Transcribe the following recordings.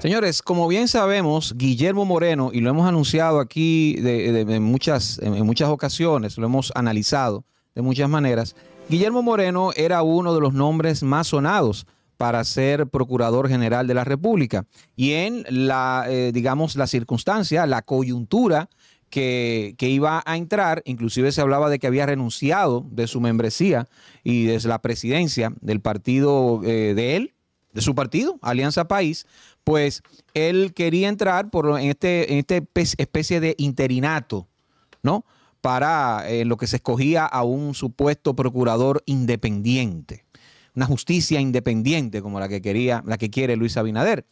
Señores, como bien sabemos, Guillermo Moreno, y lo hemos anunciado aquí de, muchas, en muchas ocasiones, lo hemos analizado de muchas maneras, Guillermo Moreno era uno de los nombres más sonados para ser procurador general de la República. Y en la, eh, digamos, la circunstancia, la coyuntura que, iba a entrar, inclusive se hablaba de que había renunciado de su membresía y de la presidencia del partido eh, de él, de su partido, Alianza País, pues él quería entrar por, en este, en este especie de interinato, ¿no? Para eh, lo que se escogía a un supuesto procurador independiente. Una justicia independiente como la que quería, la que quiere Luis Abinader.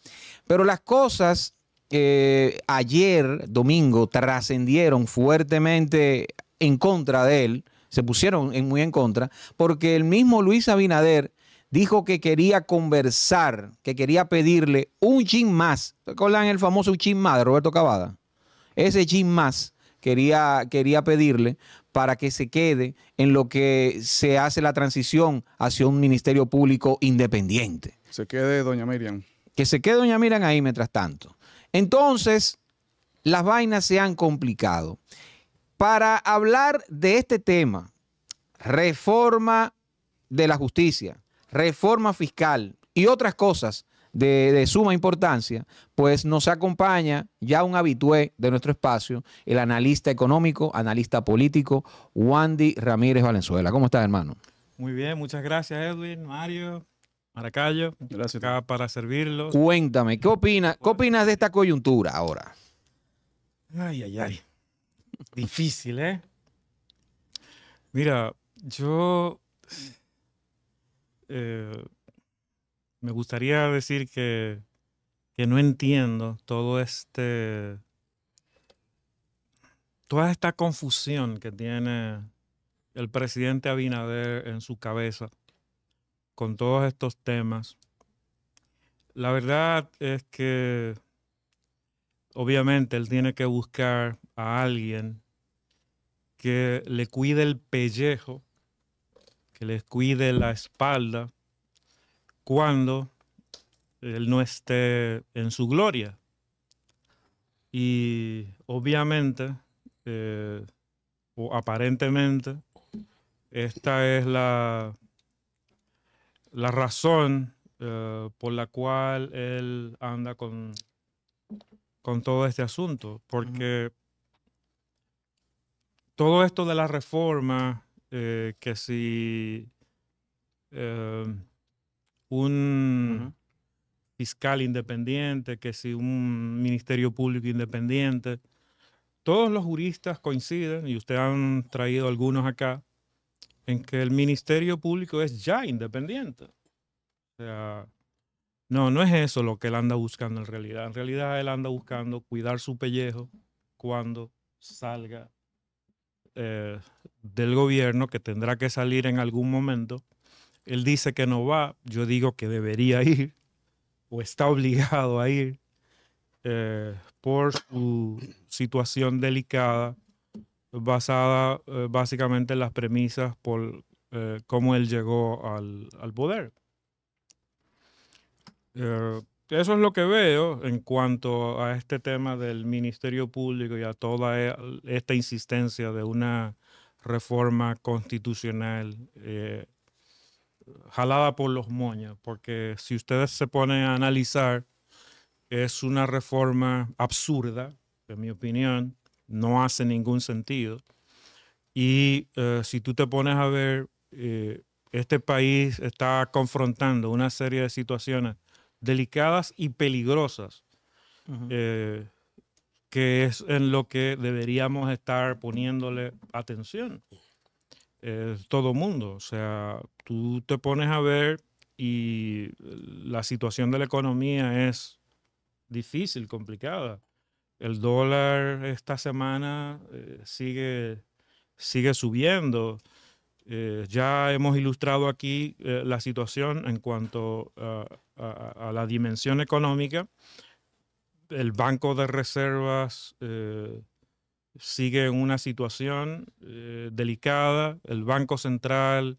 Pero las cosas eh, ayer, domingo, trascendieron fuertemente en contra de él, se pusieron muy en contra, porque el mismo Luis Abinader dijo que quería conversar, que quería pedirle un chin más. ¿Recuerdan el famoso chin más de Roberto Cavada? Ese chin más quería, quería pedirle para que se quede en lo que se hace la transición hacia un ministerio público independiente. Se quede doña Miriam. Que se quede doña Miriam ahí mientras tanto. Entonces, las vainas se han complicado. Para hablar de este tema, reforma de la justicia, reforma fiscal y otras cosas de, suma importancia, pues nos acompaña ya un habitué de nuestro espacio, el analista económico, analista político, Wandy Ramírez Valenzuela. ¿Cómo estás, hermano? Muy bien, muchas gracias, Edwin, Mario, Maracayo. Gracias. Acá para servirlos. Cuéntame, ¿qué opinas, ¿qué opinas de esta coyuntura ahora? Ay, ay, ay. Difícil, ¿eh? Mira, yo eh, me gustaría decir que, que no entiendo todo este, toda esta confusión que tiene el presidente Abinader en su cabeza con todos estos temas. La verdad es que obviamente él tiene que buscar a alguien que le cuide el pellejo que les cuide la espalda cuando Él no esté en su gloria. Y obviamente, eh, o aparentemente, esta es la, la razón eh, por la cual él anda con, con todo este asunto, porque todo esto de la reforma eh, que si eh, un fiscal independiente, que si un ministerio público independiente, todos los juristas coinciden, y ustedes han traído algunos acá, en que el ministerio público es ya independiente. O sea, no, no es eso lo que él anda buscando en realidad. En realidad él anda buscando cuidar su pellejo cuando salga eh, del gobierno que tendrá que salir en algún momento. Él dice que no va, yo digo que debería ir o está obligado a ir eh, por su situación delicada, basada eh, básicamente en las premisas por cómo él llegó al, al poder. Eso es lo que veo en cuanto a este tema del Ministerio Público y a toda e, esta insistencia de una reforma constitucional eh, jalada por los moños, porque si ustedes se ponen a analizar, es una reforma absurda, en mi opinión, no hace ningún sentido. Y eh, si tú te pones a ver, eh, este país está confrontando una serie de situaciones delicadas y peligrosas, eh, que es en lo que deberíamos estar poniéndole atención. todo mundo, o sea, tú te pones a ver y la situación de la economía es difícil, complicada. El dólar esta semana eh, sigue, sigue subiendo. Eh, ya hemos ilustrado aquí eh, la situación en cuanto a, la dimensión económica. El Banco de Reservas eh, sigue en una situación delicada. El Banco Central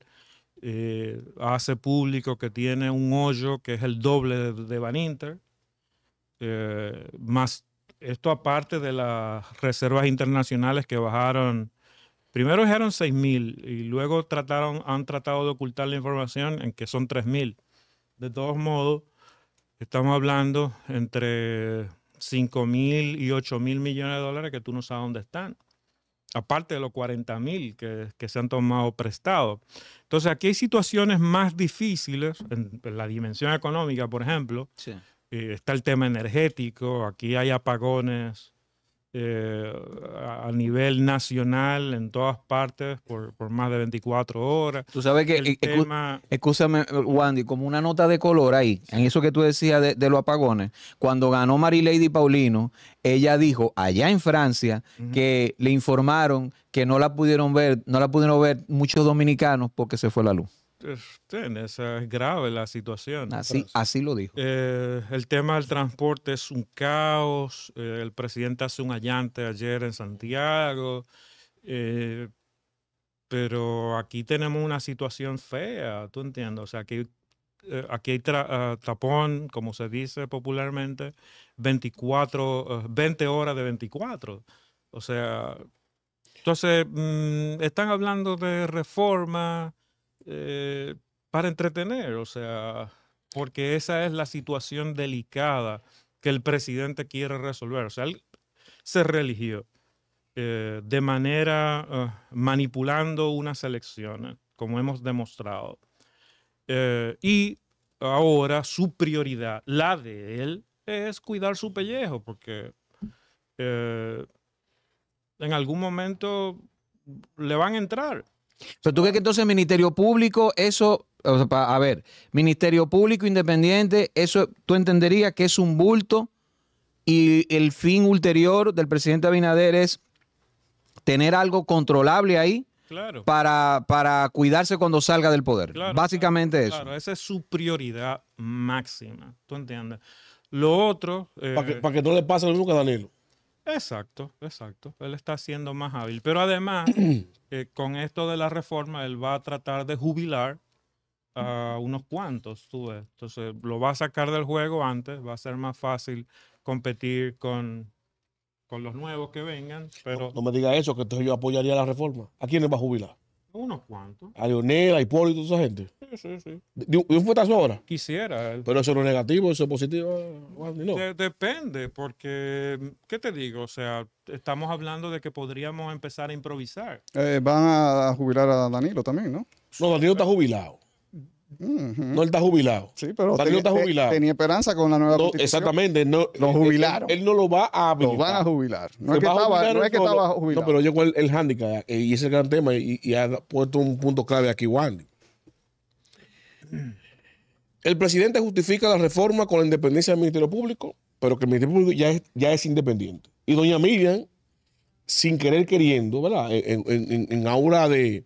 hace público que tiene un hoyo que es el doble de, de Baninter. más esto aparte de las reservas internacionales que bajaron, primero dijeron 6 mil y luego trataron, han tratado de ocultar la información en que son 3 mil. De todos modos, estamos hablando entre 5 mil y 8 mil millones de dólares que tú no sabes dónde están. Aparte de los 40 mil que, que, se han tomado prestados. Entonces, aquí hay situaciones más difíciles en, en la dimensión económica, por ejemplo, Sí. eh, está el tema energético, aquí hay apagones eh, a nivel nacional en todas partes por, por más de 24 horas. Tú sabes que, El escu- tema, escúchame, Wandy, como una nota de color ahí, en eso que tú decías de, de los apagones, cuando ganó Marilady Paulino, ella dijo allá en Francia que le informaron que no la pudieron ver, no la pudieron ver muchos dominicanos porque se fue la luz. Este, es grave la situación. Así, así lo dijo. Eh, el tema del transporte es un caos. eh, el presidente hace un allante ayer en Santiago. eh, pero aquí tenemos una situación fea, ¿tú entiendes? O sea, aquí, eh, aquí hay tra- tapón, como se dice popularmente, 24, eh, 20 horas de 24. O sea, entonces, mm, están hablando de reforma eh, para entretener, o sea, porque esa es la situación delicada que el presidente quiere resolver. O sea, él se religió eh, de manera eh, manipulando unas elecciones, como hemos demostrado. Eh, y ahora su prioridad, la de él, es cuidar su pellejo, porque eh, en algún momento le van a entrar. Pero tú crees que entonces el Ministerio Público, eso, o sea, pa- a ver, Ministerio Público Independiente, eso tú entenderías que es un bulto y el fin ulterior del presidente Abinader es tener algo controlable ahí Claro. para, para cuidarse cuando salga del poder. Claro, Básicamente eso. Claro, esa es su prioridad máxima. ¿Tú entiendes? Lo otro. Para que, eh, pa' que no le pase lo mismo que a Danilo. Exacto, exacto. Él está siendo más hábil. Pero además, eh, con esto de la reforma, él va a tratar de jubilar a unos cuantos, tú ves. Entonces, lo va a sacar del juego antes, va a ser más fácil competir con, con los nuevos que vengan, pero No me diga eso, que entonces yo apoyaría la reforma. ¿A quién le va a jubilar? Unos cuantos. A Leonel, a Hipólito, toda esa gente. Sí, sí, sí. De, de un fuetazo ahora. Quisiera él. Pero eso no es negativo, eso es positivo. Wandy, No. De- depende, porque, ¿qué te digo? O sea, estamos hablando de que podríamos empezar a improvisar. Eh, van a jubilar a Danilo también, ¿no? No, Danilo está jubilado. No, él está jubilado. Sí, pero tenía, está jubilado. tenía esperanza con la nueva No, constitución. exactamente. No, Lo jubilaron. Él, él no lo va a Lo habilitar. van a jubilar. No es que estaba, jubilar no es que estaba jubilado. No, pero llegó el, el handicap eh, y ese es el gran tema y, y ha puesto un punto clave aquí, Wandy. El presidente justifica la reforma con la independencia del Ministerio Público, pero que el Ministerio Público ya es, ya es independiente. Y doña Miriam, sin querer queriendo, ¿verdad? En, en- en- en aura de,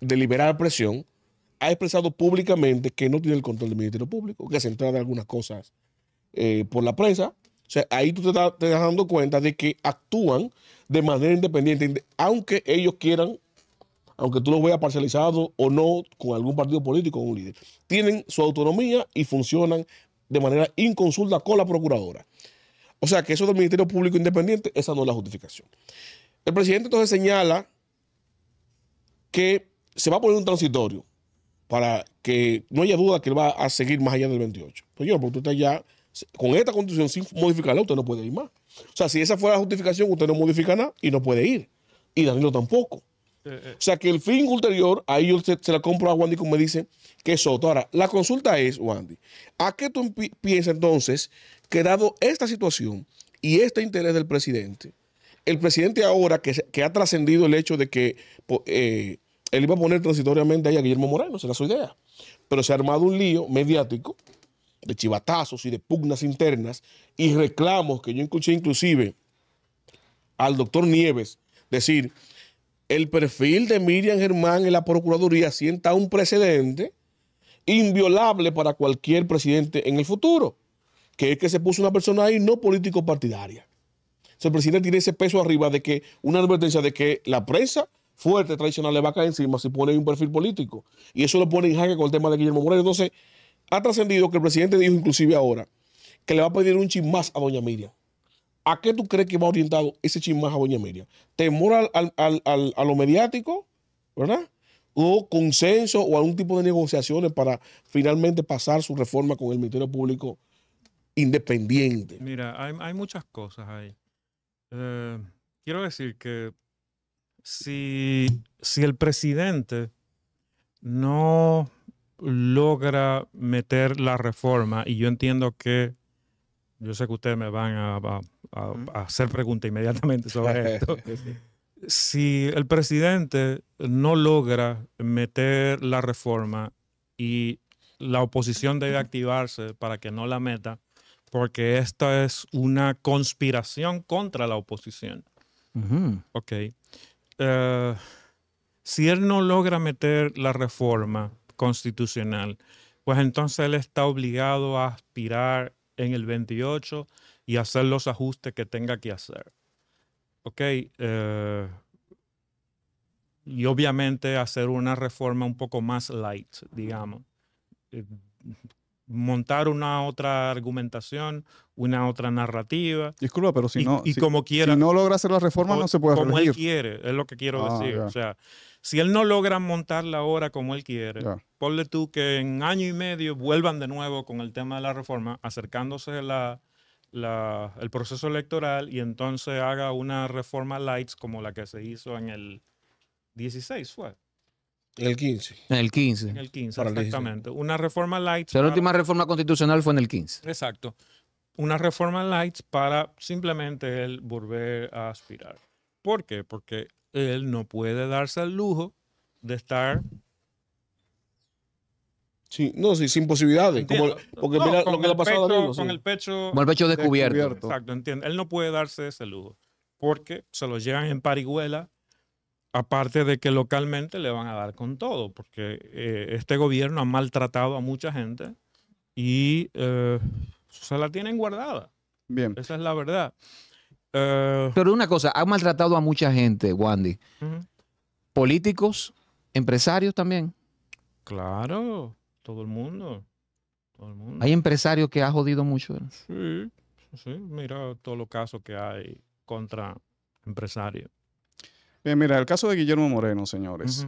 de liberar presión, ha expresado públicamente que no tiene el control del Ministerio Público, que se entra de algunas cosas eh, por la prensa. O sea, ahí tú te, das dando cuenta de que actúan de manera independiente, inde- aunque ellos quieran, aunque tú los veas parcializados o no con algún partido político o un líder. Tienen su autonomía y funcionan de manera inconsulta con la procuradora. O sea, que eso del Ministerio Público Independiente, esa no es la justificación. El presidente entonces señala que se va a poner un transitorio para que no haya duda que él va a seguir más allá del 28. Pues yo, porque usted ya, con esta constitución sin modificarla, usted no puede ir más. O sea, si esa fuera la justificación, usted no modifica nada y no puede ir. Y Danilo tampoco. Eh, eh, O sea, que el fin ulterior, ahí yo se, se la compro a Wandy como me dice que es Soto. Ahora, la consulta es, Wandy, ¿a qué tú pi- piensas entonces que dado esta situación y este interés del presidente, el presidente ahora que, ha trascendido el hecho de que eh, él iba a poner transitoriamente ahí a Guillermo Moreno, esa era su idea, pero se ha armado un lío mediático de chivatazos y de pugnas internas y reclamos que yo escuché inclusive al doctor Nieves decir, el perfil de Miriam Germán en la Procuraduría sienta un precedente inviolable para cualquier presidente en el futuro, que es que se puso una persona ahí no político partidaria. O sea, el presidente tiene ese peso arriba de que una advertencia de que la prensa fuerte tradicional le va a caer encima si pone un perfil político. Y eso lo pone en jaque con el tema de Guillermo Moreno. Entonces, ha trascendido que el presidente dijo inclusive ahora que le va a pedir un chin más a doña Miriam. ¿A qué tú crees que va orientado ese chin más a doña Miriam? ¿Temor al- al- al- a lo mediático? ¿Verdad? ¿O consenso o algún tipo de negociaciones para finalmente pasar su reforma con el Ministerio Público independiente? Mira, hay, hay muchas cosas ahí. Eh, quiero decir que si, si el presidente no logra meter la reforma, y yo entiendo que, yo sé que ustedes me van a, hacer preguntas inmediatamente sobre esto. si el presidente no logra meter la reforma y la oposición debe activarse para que no la meta, porque esta es una conspiración contra la oposición. Ujú. Ok. Eh, si él no logra meter la reforma constitucional, pues entonces él está obligado a aspirar en el 28 y hacer los ajustes que tenga que hacer. Ok. eh, y obviamente hacer una reforma un poco más light, digamos. Montar una otra argumentación, una otra narrativa. Disculpa, pero si y, no, y si, como quiera si no logra hacer la reforma, o- no se puede como él reelegir. quiere, es lo que quiero Ah, decir. ya. O sea, si él no logra montarla ahora como él quiere, Ya. ponle tú que en año y medio vuelvan de nuevo con el tema de la reforma, acercándose la, la- el proceso electoral y entonces haga una reforma light como la que se hizo en el 16, fue. En el 15. En el 15. En el 15, Para el 16. exactamente. Una reforma light. O sea, la para- última reforma constitucional fue en el 15. Exacto. Una reforma light para simplemente él volver a aspirar. ¿Por qué? Porque él no puede darse el lujo de estar. Sí, no, sí, sin posibilidades. Como, porque No, mira con lo que le ha el pasado a pecho- sí. Con el pecho. Con el pecho descubierto. Descubierto. Exacto, entiende. Él no puede darse ese lujo. Porque se lo llevan en parihuela. Aparte de que localmente le van a dar con todo. Porque eh, este gobierno ha maltratado a mucha gente y eh, se la tienen guardada. Bien. Esa es la verdad. Eh, Pero una cosa, ha maltratado a mucha gente, Wandy. Políticos, empresarios también. Claro, todo el mundo. Todo el mundo. Hay empresarios que ha jodido mucho. Sí, sí, mira todos los casos que hay contra empresarios. Bien, mira, el caso de Guillermo Moreno, señores.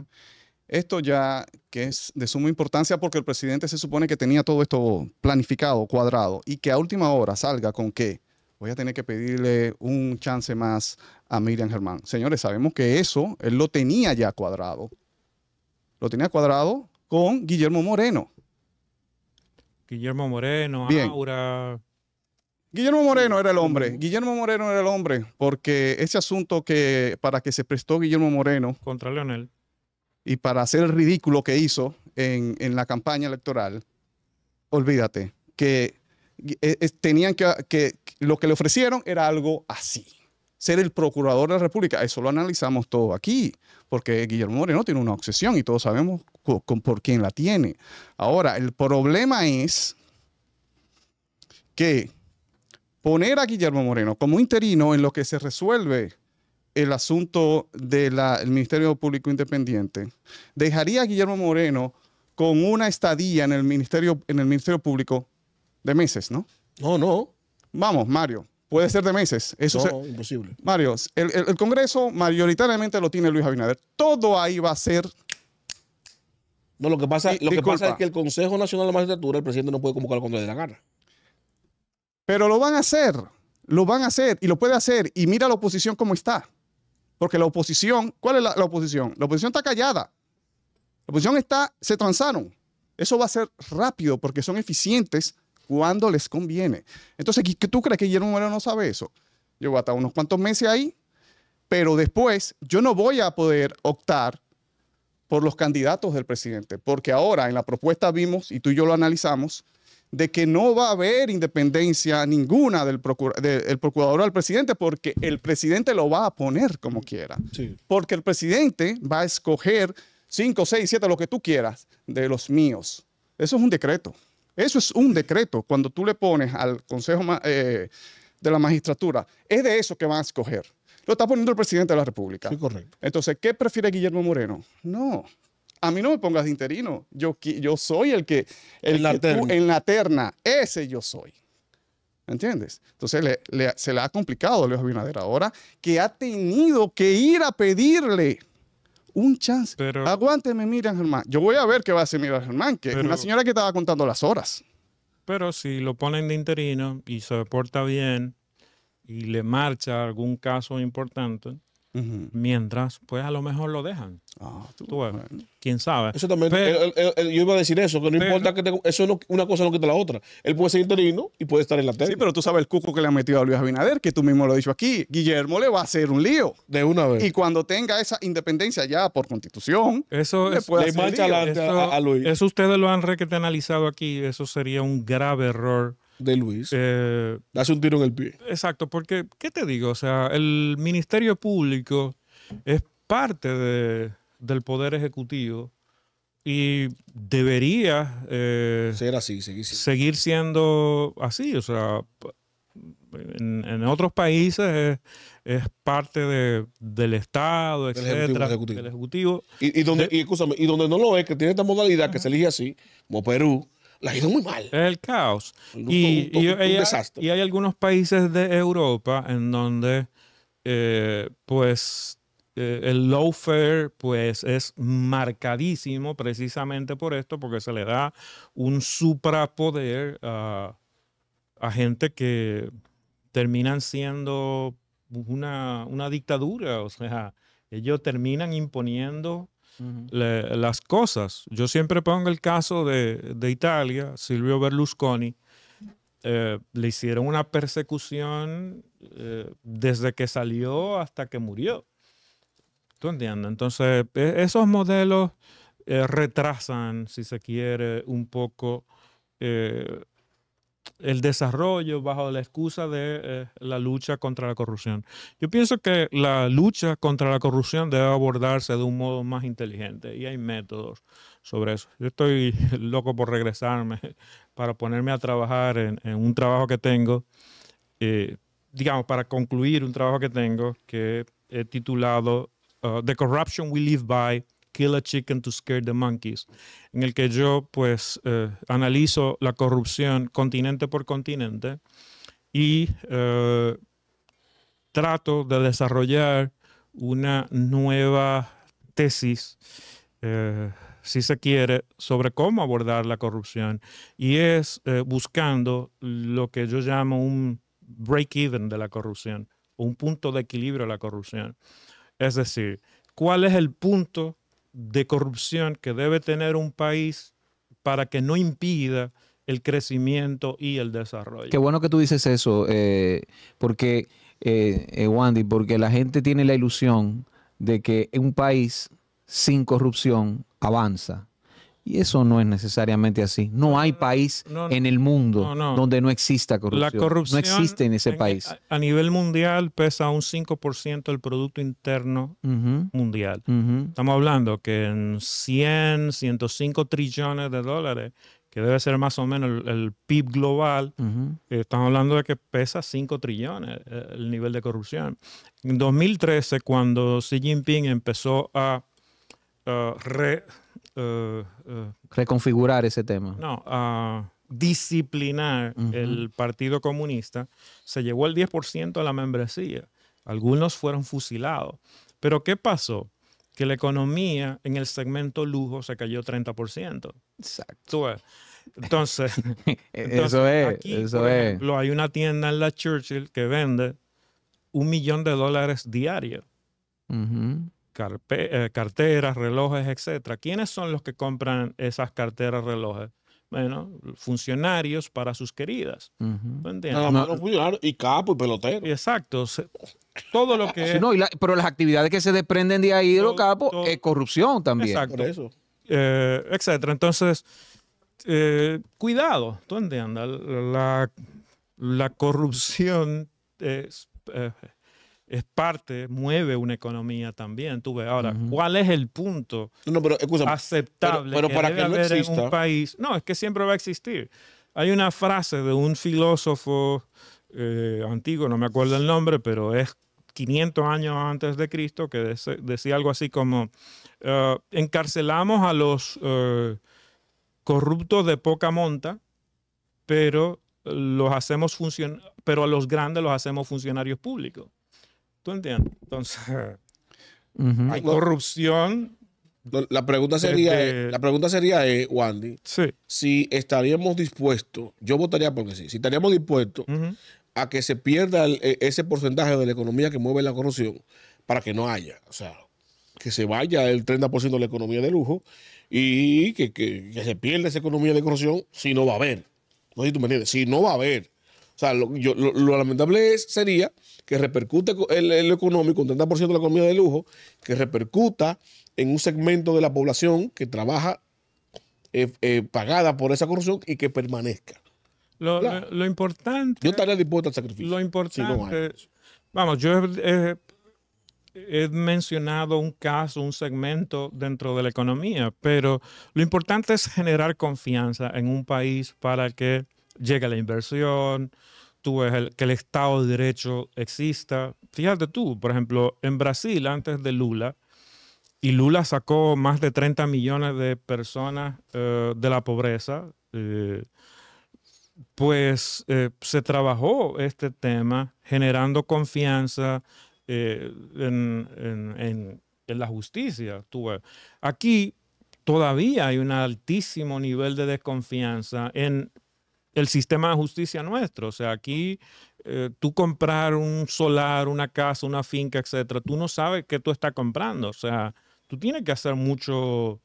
Esto ya que es de suma importancia porque el presidente se supone que tenía todo esto planificado, cuadrado, y que a última hora salga con que voy a tener que pedirle un chance más a Miriam Germán. Señores, sabemos que eso él lo tenía ya cuadrado. Lo tenía cuadrado con Guillermo Moreno. Guillermo Moreno, Bien. Aura. Guillermo Moreno era el hombre. Guillermo Moreno era el hombre porque ese asunto que para que se prestó Guillermo Moreno contra Leonel. y para hacer el ridículo que hizo en, en la campaña electoral, olvídate, que eh, tenían que, que lo que le ofrecieron era algo así. Ser el procurador de la República, eso lo analizamos todo aquí, porque Guillermo Moreno tiene una obsesión y todos sabemos co- con- por quién la tiene. Ahora, el problema es que poner a Guillermo Moreno como interino en lo que se resuelve el asunto del Ministerio Público Independiente, dejaría a Guillermo Moreno con una estadía en el Ministerio, en el Ministerio Público de meses, ¿no? No, no. Vamos, Mario, puede ser de meses. Eso no, se- imposible. Mario, el, el- el Congreso mayoritariamente lo tiene Luis Abinader. Todo ahí va a ser No, lo que pasa, lo que pasa es que el Consejo Nacional de la Magistratura, el presidente no puede convocar cuando le dé la gana. Pero lo van a hacer, lo van a hacer y lo puede hacer. Y mira la oposición cómo está. Porque la oposición, ¿cuál es la, oposición? La oposición está callada. La oposición está, se transaron. Eso va a ser rápido porque son eficientes cuando les conviene. Entonces, ¿qué- qué ¿tú crees que Guillermo Moreno no sabe eso? Yo voy a estar unos cuantos meses ahí, pero después yo no voy a poder optar por los candidatos del presidente, porque ahora en la propuesta vimos, y tú y yo lo analizamos, de que no va a haber independencia ninguna del, procura- de- del procurador al presidente, porque el presidente lo va a poner como quiera. Sí. Porque el presidente va a escoger 5, 6, 7, lo que tú quieras, de los míos. Eso es un decreto. Eso es un decreto. Cuando tú le pones al Consejo eh, de la Magistratura, es de eso que van a escoger. Lo está poniendo el presidente de la República. Sí, correcto. Entonces, ¿qué prefiere Guillermo Moreno? No. A mí no me pongas de interino. Yo, yo soy el que. El En la que tú- terna. en la terna. Ese yo soy. ¿Entiendes? Entonces le- le- se le ha complicado a Luis Abinader ahora que ha tenido que ir a pedirle un chance. Pero- Aguánteme, Miriam Germán. Yo voy a ver qué va a hacer Miriam Germán, que es Pero- una señora que estaba contando las horas. Pero si lo ponen de interino y se porta bien y le marcha algún caso importante, Mientras, pues a lo mejor lo dejan. Ah, tú- Tú. ¿Quién sabe? Eso también, Pero- él- él- él- yo iba a decir eso, que no Pero- importa que te- eso no, una cosa no quita la otra. Él puede ser interino y puede estar en la tele. Sí, pero tú sabes el cuco que le han metido a Luis Abinader, que tú mismo lo has dicho aquí. Guillermo le va a hacer un lío. de una vez. Y cuando tenga esa independencia ya por constitución, Eso le es, puede le hacer lío. adelante eso, a, a Luis. eso ustedes lo han requete analizado aquí. Eso sería un grave error. De Luis. Eh, Hace un tiro en el pie. Exacto, porque, ¿qué te digo? O sea, el Ministerio Público es parte de- del Poder Ejecutivo y debería eh, Ser así, seguir siendo. seguir siendo así. O sea, en, en otros países es, es parte de- del Estado, Del ejecutivo, etcétera, ejecutivo. del Ejecutivo. Y, y donde, y, y donde no lo es, que tiene esta modalidad que se elige así, como Perú, la ha ido muy mal. El caos. Un- Y, un- y- un y hay- desastre. y hay algunos países de Europa en donde, eh, pues, eh, el lawfare, pues, es marcadísimo precisamente por esto, porque se le da un suprapoder a, a gente que terminan siendo una, una dictadura. O sea, ellos terminan imponiendo las cosas. Yo siempre pongo el caso de, de Italia, Silvio Berlusconi. eh, le hicieron una persecución eh, desde que salió hasta que murió. ¿Tú entiendes? Entonces, e- esos modelos eh, retrasan, si se quiere, un poco el desarrollo bajo la excusa de eh, la lucha contra la corrupción. Yo pienso que la lucha contra la corrupción debe abordarse de un modo más inteligente y hay métodos sobre eso. Yo estoy loco por regresarme para ponerme a trabajar en, un trabajo que tengo, eh, digamos, para concluir un trabajo que tengo que he titulado uh, The Corruption We Live By, Kill a Chicken to Scare the Monkeys, en el que yo pues eh, analizo la corrupción continente por continente y eh, trato de desarrollar una nueva tesis, eh, si se quiere, sobre cómo abordar la corrupción. Y es buscando lo que yo llamo un break-even de la corrupción, un punto de equilibrio de la corrupción. Es decir, ¿cuál es el punto de corrupción que debe tener un país para que no impida el crecimiento y el desarrollo? Qué bueno que tú dices eso, eh, porque, eh, eh, Wandy, porque la gente tiene la ilusión de que un país sin corrupción avanza. Y eso no es necesariamente así. No hay país no, no. en el mundo No, donde no exista corrupción. La corrupción no existe en ese en- país. A, a nivel mundial pesa un 5% del Producto Interno Mundial. Estamos hablando que en 100, 105 trillones de dólares, que debe ser más o menos el, el PIB global, eh, estamos hablando de que pesa 5 trillones eh, el nivel de corrupción. En 2013, cuando Xi Jinping empezó a re- uh, uh, Reconfigurar ese tema. no, a disciplinar el Partido Comunista, se llevó el 10% de la membresía. Algunos fueron fusilados. Pero ¿qué pasó? Que la economía en el segmento lujo se cayó 30%. Exacto. Entonces, entonces, eso es, aquí, eso por es. ejemplo, hay una tienda en la Churchill que vende un millón de dólares diarios. Ujú. Carpe- eh, carteras, relojes, etcétera. ¿Quiénes son los que compran esas carteras, relojes? Bueno, funcionarios para sus queridas. Los funcionarios y capo y pelotero. Exacto. se- todo lo que Sí, es, no, y la- pero las actividades que se desprenden de ahí de los capos todo- es corrupción también. Exacto. Por eso. eh, etcétera. Entonces, eh, cuidado, ¿tú entiendes? La, la corrupción es, eh, es parte, mueve una economía también. Tú ves, ahora. ¿cuál es el punto No, pero escúchame. aceptable pero que para debe que no haber en exista- un país? No, es que siempre va a existir. Hay una frase de un filósofo eh, antiguo, no me acuerdo el nombre, pero es 500 años antes de Cristo, que decía algo así como, eh, encarcelamos a los eh, corruptos de poca monta, pero los hacemos pero a los grandes los hacemos funcionarios públicos. ¿Tú entiendes? Entonces, hay corrupción. La pregunta sería, Este- eh, la pregunta sería, eh, Wandy, Sí. si estaríamos dispuestos, yo votaría porque sí, si estaríamos dispuestos a que se pierda el- e- ese porcentaje de la economía que mueve la corrupción para que no haya, o sea, que se vaya el 30% de la economía de lujo y que, que- que se pierda esa economía de corrupción si no va a haber. No sé si tú me entiendes, si no va a haber. O sea, lo, yo- lo- lo lamentable es, sería que repercute el, el económico, un 30% de la economía de lujo, que repercuta en un segmento de la población que trabaja eh, eh, pagada por esa corrupción y que permanezca. Lo, Claro. lo- lo importante. Yo estaría dispuesto al sacrificio. Lo si no importante, vamos, yo he, he- he mencionado un caso, un segmento dentro de la economía, pero lo importante es generar confianza en un país para que llegue la inversión, tú ves que el Estado de Derecho exista. Fíjate tú, por ejemplo, en Brasil, antes de Lula, y Lula sacó más de 30 millones de personas eh, de la pobreza. eh, pues eh, se trabajó este tema generando confianza en- en la justicia. Tú ves. Aquí todavía hay un altísimo nivel de desconfianza en el sistema de justicia nuestro. O sea, aquí eh, tú comprar un solar, una casa, una finca, etcétera, tú no sabes qué tú estás comprando. O sea, tú tienes que hacer mucho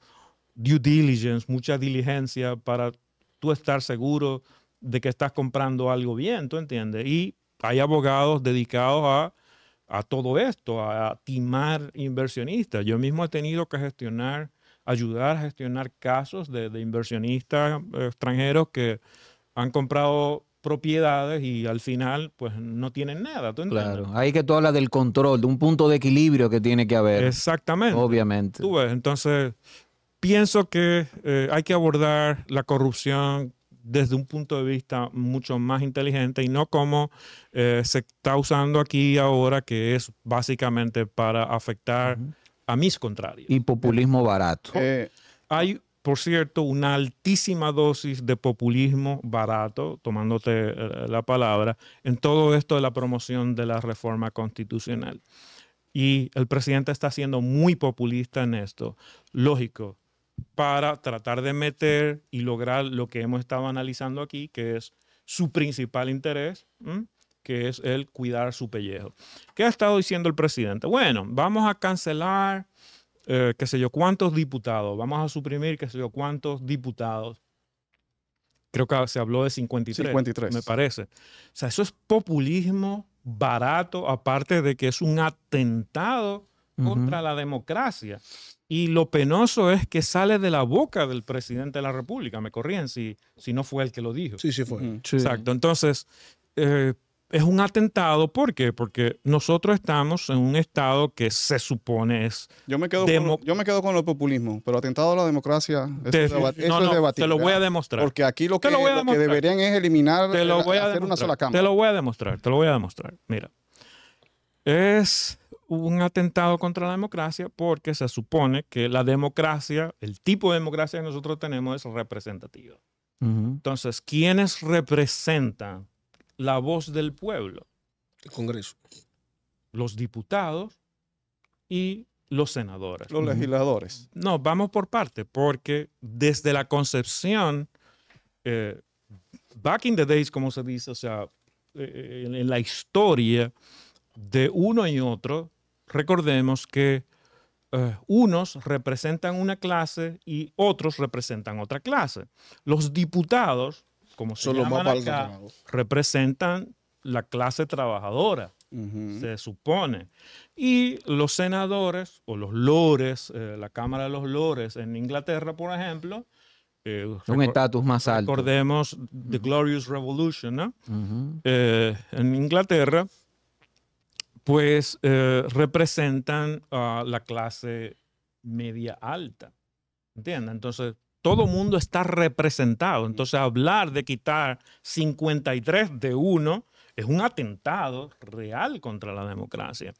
due diligence, mucha diligencia para tú estar seguro de que estás comprando algo bien, ¿tú entiendes? Y hay abogados dedicados a, a todo esto, a, timar inversionistas. Yo mismo he tenido que gestionar, ayudar a gestionar casos de, de inversionistas eh, extranjeros que han comprado propiedades y al final pues no tienen nada, ¿tú entiendes? Claro. Ahí que tú hablas del control, de un punto de equilibrio que tiene que haber. Exactamente. Obviamente. Tú ves, entonces pienso que eh, hay que abordar la corrupción desde un punto de vista mucho más inteligente y no como eh, se está usando aquí ahora, que es básicamente para afectar a mis contrarios. Y populismo barato. Eh, Hay, por cierto, una altísima dosis de populismo barato, tomándote eh, la palabra, en todo esto de la promoción de la reforma constitucional. Y el presidente está siendo muy populista en esto. Lógico, para tratar de meter y lograr lo que hemos estado analizando aquí, que es su principal interés, ¿m? que es el cuidar su pellejo. ¿Qué ha estado diciendo el presidente? Bueno, vamos a cancelar eh, qué sé yo, cuántos diputados, vamos a suprimir qué sé yo, cuántos diputados. Creo que se habló de 53, 53. me parece. O sea, eso es populismo barato, aparte de que es un atentado contra la democracia. Y lo penoso es que sale de la boca del presidente de la República. Me corrían si, si no fue el que lo dijo. Sí, sí fue. Sí. Exacto. Entonces, eh, es un atentado. ¿Por qué? Porque nosotros estamos en un estado que se supone es... Yo me, quedo con, yo me quedo con el populismo, pero atentado a la democracia, eso, Te- es, deba- eso no, es no, debatible. te lo voy a demostrar. Porque aquí lo Te que, lo que deberían es eliminar, te lo eh, voy a hacer una sola Te cámara. lo voy a demostrar. Te lo voy a demostrar. Mira. Es un atentado contra la democracia porque se supone que la democracia, el tipo de democracia que nosotros tenemos es representativa. Entonces, ¿quiénes representan la voz del pueblo? El Congreso. Los diputados y los senadores. Los legisladores. No, vamos por parte, porque desde la concepción, eh, back in the days, como se dice, o sea, eh, en, en la historia de uno y otro, recordemos que eh, unos representan una clase y otros representan otra clase. Los diputados, como se Son los más acá, representan la clase trabajadora Ujú. se supone. Y los senadores o los lores, eh, la Cámara de los Lores en Inglaterra, por ejemplo, eh, Un estatus más alto. recordemos The Glorious Revolution, ¿no? Ujú. Eh, en Inglaterra, pues eh, representan a la clase media alta. ¿Entiendes? Entonces, todo mundo está representado. Entonces, hablar de quitar 53 de uno es un atentado real contra la democracia.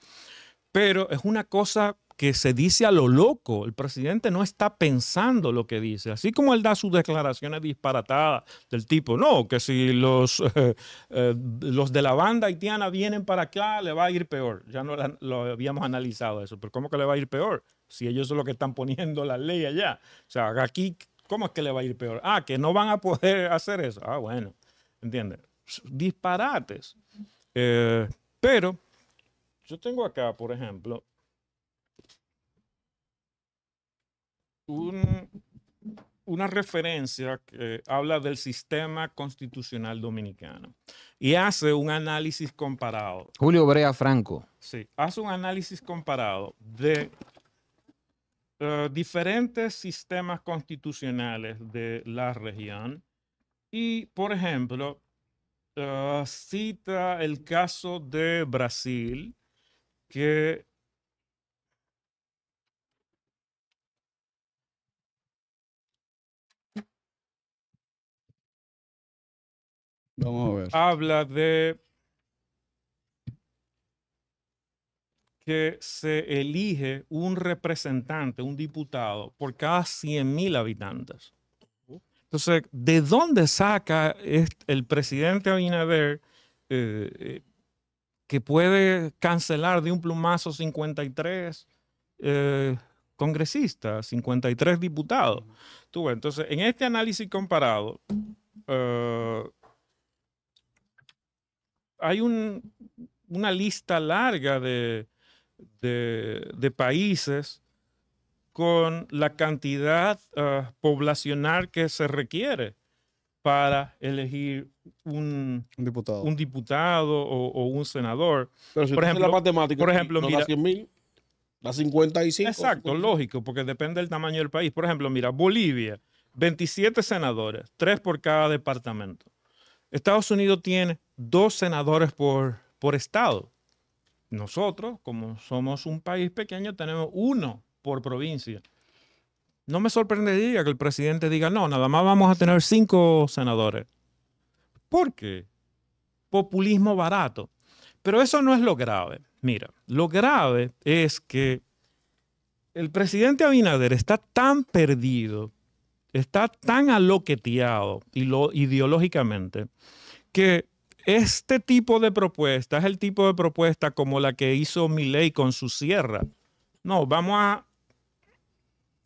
pero es una cosa que se dice a lo loco. El presidente no está pensando lo que dice. Así como él da sus declaraciones disparatadas del tipo, no, que si los, eh, eh, los de la banda haitiana vienen para acá, le va a ir peor. Ya no la- lo habíamos analizado eso, pero ¿cómo que le va a ir peor? Si ellos son los que están poniendo la ley allá. O sea, aquí, ¿cómo es que le va a ir peor? Ah, que no van a poder hacer eso. Ah, bueno, ¿entiendes? Disparates. Eh, pero yo tengo acá, por ejemplo, un- una referencia que habla del sistema constitucional dominicano y hace un análisis comparado. Julio Brea Franco. Sí, hace un análisis comparado de eh, diferentes sistemas constitucionales de la región y, por ejemplo, eh, cita el caso de Brasil, que Vamos a ver. habla de que se elige un representante, un diputado, por cada 100 mil habitantes. Entonces, ¿de dónde saca el presidente Abinader eh, eh, que puede cancelar de un plumazo 53 eh, congresistas, 53 diputados? Tú entonces, en este análisis comparado, eh, hay un- una lista larga de, de- de países con la cantidad ah, poblacional que se requiere para elegir un, Un diputado. un diputado o, o un senador. Pero si Por ejemplo- la matemática, por ejemplo, no mira- da 100 mil, da 55. Exacto, 55. lógico, porque depende del tamaño del país. Por ejemplo, mira, Bolivia, 27 senadores, tres por cada departamento. Estados Unidos tiene dos senadores por, por estado. Nosotros, como somos un país pequeño, tenemos uno por provincia. No me sorprendería que el presidente diga, no, nada más vamos a tener cinco senadores. ¿Por qué? Populismo barato. Pero eso no es lo grave. Mira, lo grave es que el presidente Abinader está tan perdido, está tan aloqueteado ideológicamente, que este tipo de propuesta es el tipo de propuesta como la que hizo Milei con su sierra. No, vamos a,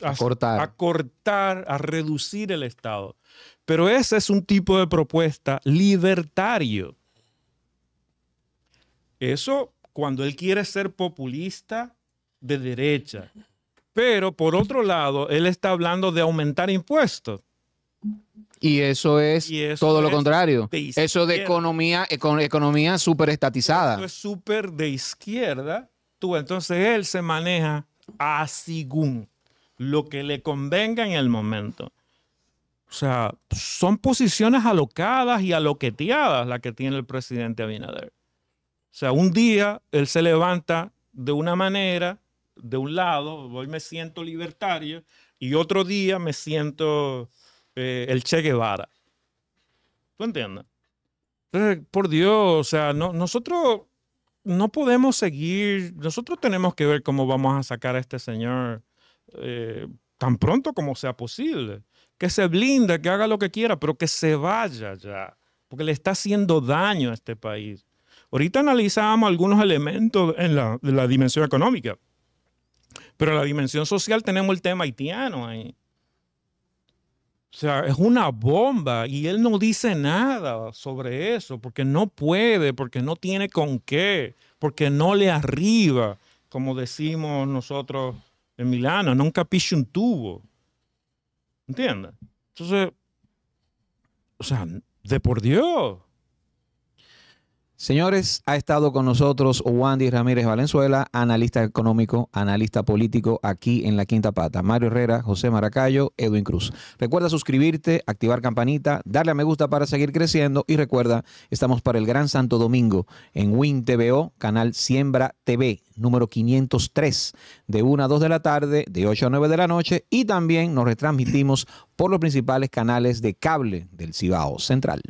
a- Cortar. a cortar, a reducir el Estado. Pero ese es un tipo de propuesta libertario. Eso cuando él quiere ser populista de derecha. Pero por otro lado, él está hablando de aumentar impuestos. Y eso es Y eso todo lo contrario. de Eso de economía, econ- economía súper estatizada. Eso es súper de izquierda. Tú, entonces él se maneja a según lo que le convenga en el momento. O sea, son posiciones alocadas y aloqueteadas las que tiene el presidente Abinader. O sea, un día él se levanta de una manera, de un lado, hoy me siento libertario, y otro día me siento eh, el Che Guevara. ¿Tú entiendes? Entonces, por Dios, o sea, no, nosotros no podemos seguir, nosotros tenemos que ver cómo vamos a sacar a este señor eh, tan pronto como sea posible. Que se blinde, que haga lo que quiera, pero que se vaya ya, porque le está haciendo daño a este país. Ahorita analizábamos algunos elementos en la, de la dimensión económica, pero en la dimensión social tenemos el tema haitiano ahí. O sea, es una bomba y él no dice nada sobre eso porque no puede, porque no tiene con qué, porque no le arriba, como decimos nosotros en Milano, nunca piche un tubo. ¿Entiendes? Entonces, o sea, de por Dios. Señores, ha estado con nosotros Wandy Ramírez Valenzuela, analista económico, analista político aquí en La Quinta Pata. Mario Herrera, José Maracayo, Edwin Cruz. Recuerda suscribirte, activar campanita, darle a me gusta para seguir creciendo y recuerda, estamos para el Gran Santo Domingo en Win TVO, canal Siembra TV, número 503, de 1 a 2 de la tarde, de 8 a 9 de la noche y también nos retransmitimos por los principales canales de cable del Cibao Central.